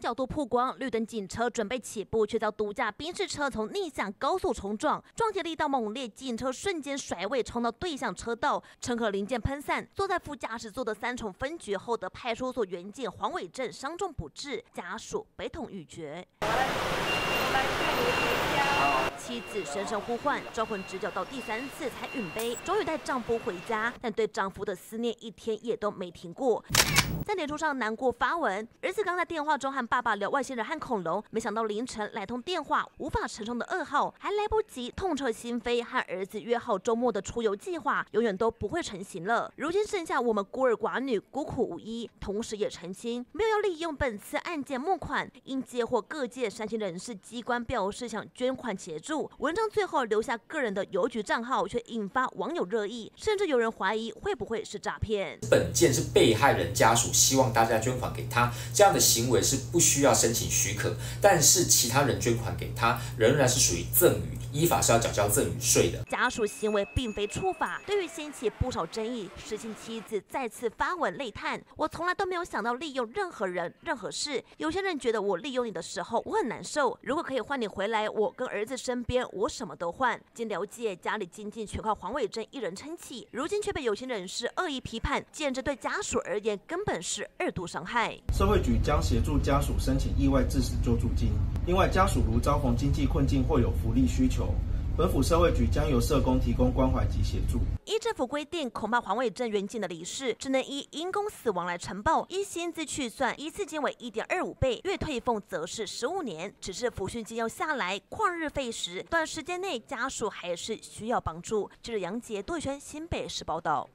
角度曝光，绿灯警车准备起步，却遭独驾宾士车从逆向高速冲撞，撞击力道猛烈，警车瞬间甩尾冲到对向车道，乘客零件喷散。坐在副驾驶座的三重分局后的派出所员警黄伟正伤重不治，家属悲痛欲绝。妻子声声呼唤，招魂直角到第三次才允杯，终于带丈夫回家，但对丈夫的思念一天也都没停过。在脸书上难过发文，儿子刚在电话中和爸爸聊外星人和恐龙，没想到凌晨来通电话，无法承受的噩耗，还来不及痛彻心扉，和儿子约好周末的出游计划，永远都不会成型了。如今剩下我们孤儿寡女，孤苦无依，同时也澄清没有要利用本次案件募款，因接获各界善心人士机关表示想捐款协助。文章最后留下个人的邮局账号，却引发网友热议，甚至有人怀疑会不会是诈骗。本件是被害人家属希望大家捐款给他，这样的行为是不需要申请许可，但是其他人捐款给他，仍然是属于赠与，依法是要缴交赠与税的。家属行为并非触法，对于掀起不少争议，实情妻子再次发文泪叹：“我从来都没有想到利用任何人、任何事。有些人觉得我利用你的时候，我很难受。如果可以换你回来，我跟儿子身。”边我什么都换。经了解，家里经济全靠黄伟珍一人撑起，如今却被有心人士恶意批判，简直对家属而言根本是二度伤害。社会局将协助家属申请意外致死救助金。另外，家属如遭逢经济困境或有福利需求。本府社会局将由社工提供关怀及协助。依政府规定，恐怕环卫正员警的离世只能以因公死亡来呈报，依薪资去算，一次金为一点二五倍，月退俸则是十五年。只是抚恤金要下来，旷日费时，短时间内家属还是需要帮助。记者杨杰、杜轩新北市报道。